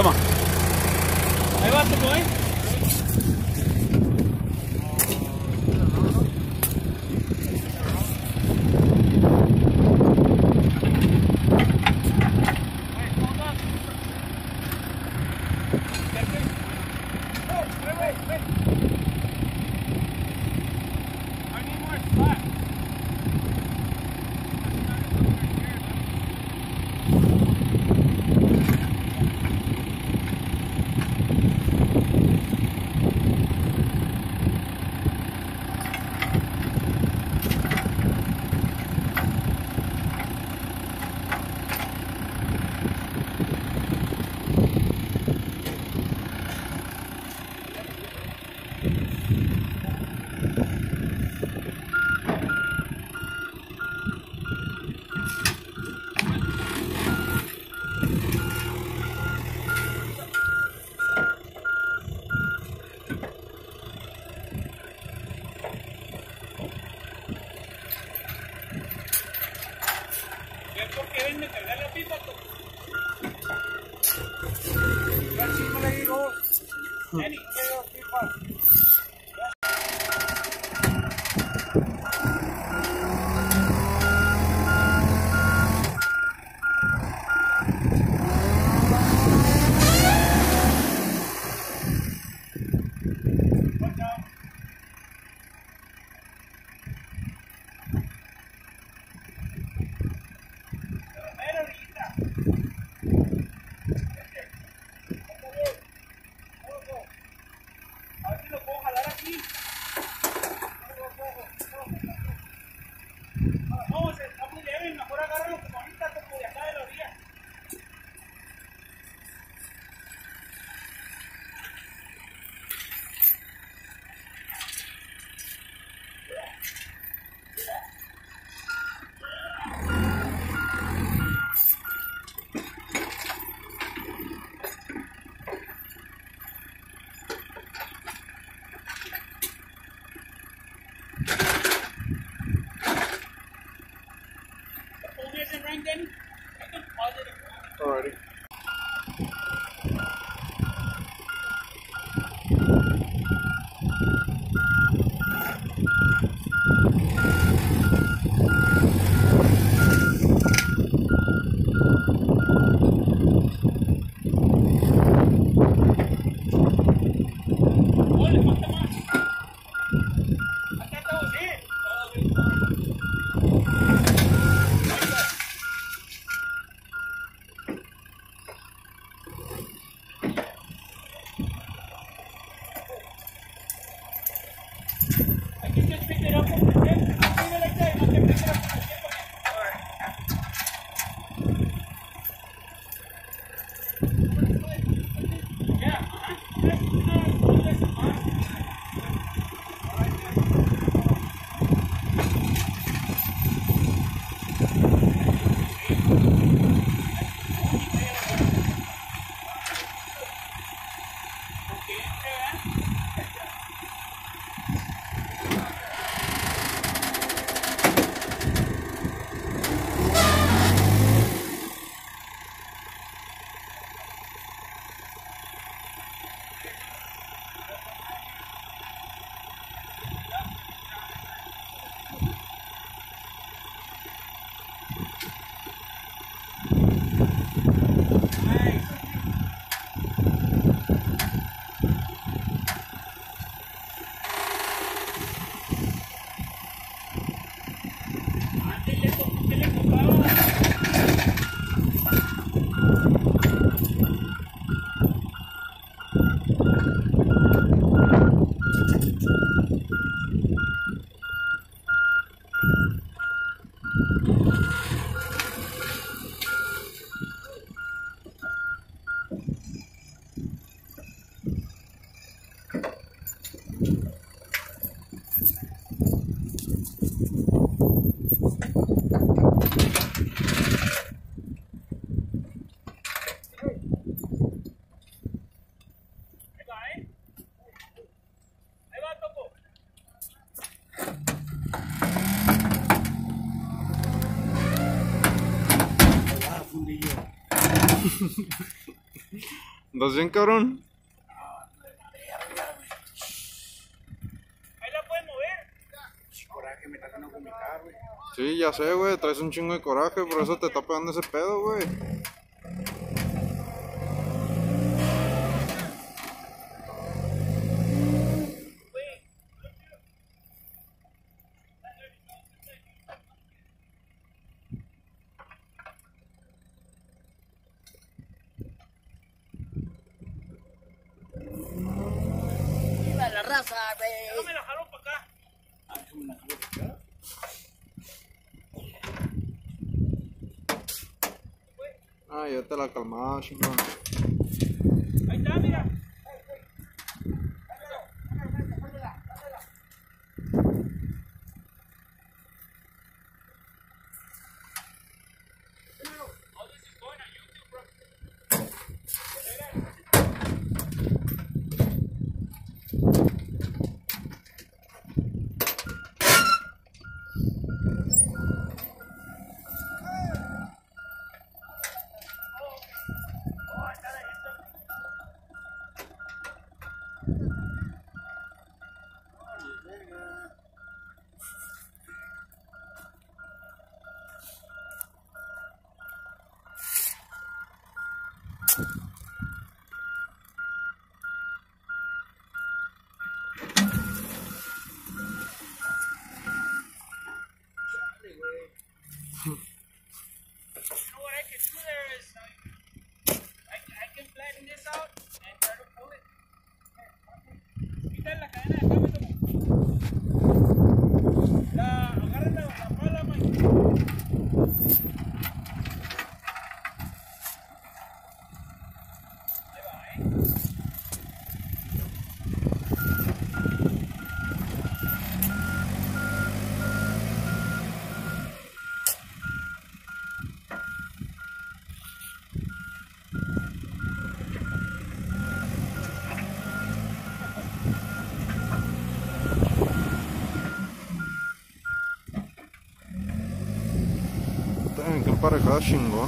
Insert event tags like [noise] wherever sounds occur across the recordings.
Come on. I want the boy. ¿Andas bien, cabrón? Ahí la puedes mover. Coraje, me está dando con mi carro, güey. Sí, ya sé, güey. Traes un chingo de coraje, por eso te está pegando ese pedo, güey. Güey! Déjame la jalo para acá. Ah, ya te la calmaba, chingón. Ahí está, mira. tá xingou.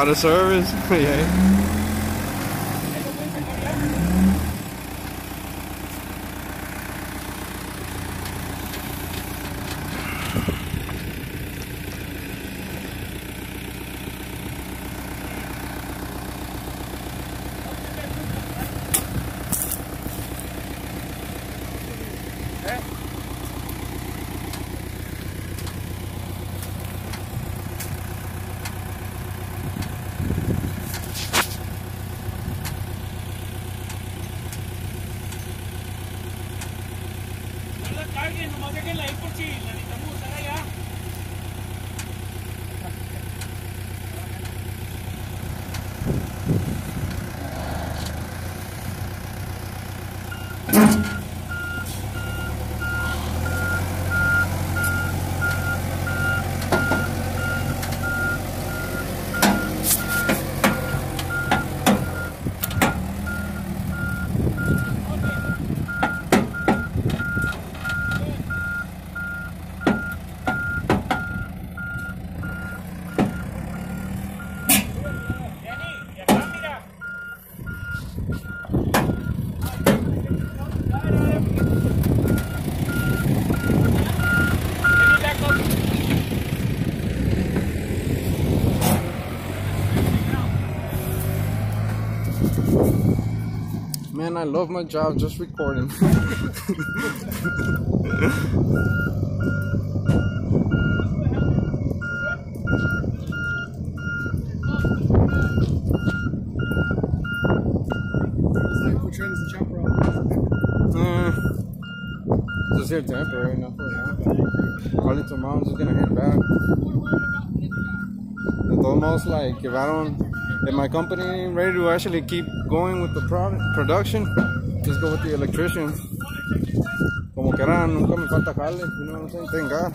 Out of service. [laughs] yeah. No Mm-hmm. Man, I love my job just recording. [laughs] Uh, just here temporary, not for now. Probably tomorrow I'm just gonna head back. It's almost like if I don't if my company ain't ready to actually keep going with the product, production, just go with the electrician. Como que nunca me falta jale, you know what I'm saying? Thank God.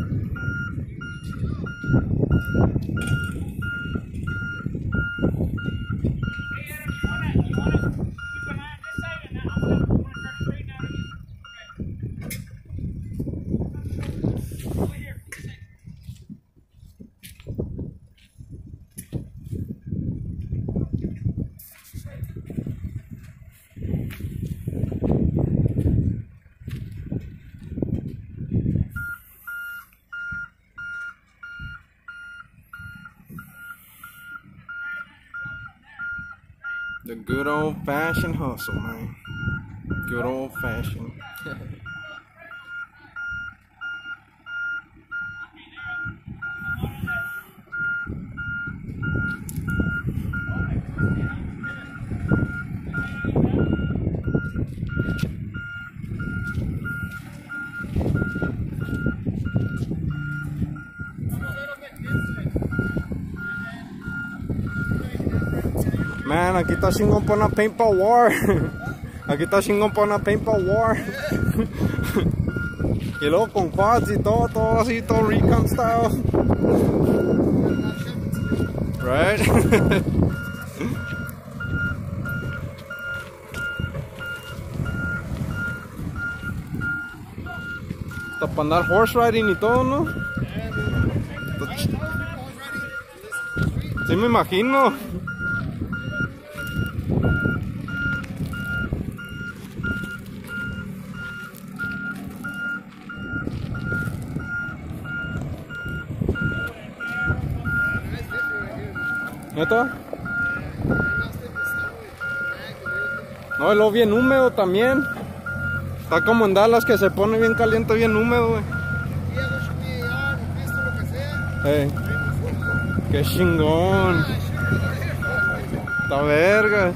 old fashioned hustle, man. Good old fashioned. [laughs] aquí está chingón para una paintball war. Aquí está chingón para una paintball war. Y luego con quads y todo, todo así, todo recon style. Right? Está para andar horse riding y todo, ¿no? Sí me imagino. ¿Neta? No, luego bien húmedo también. Está como en Dallas que se pone bien caliente, bien húmedo, güey. Ey. Qué chingón. Está vergas.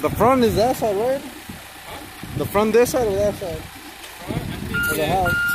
the front is that side, right? Huh? The front this side or that side? Or the house?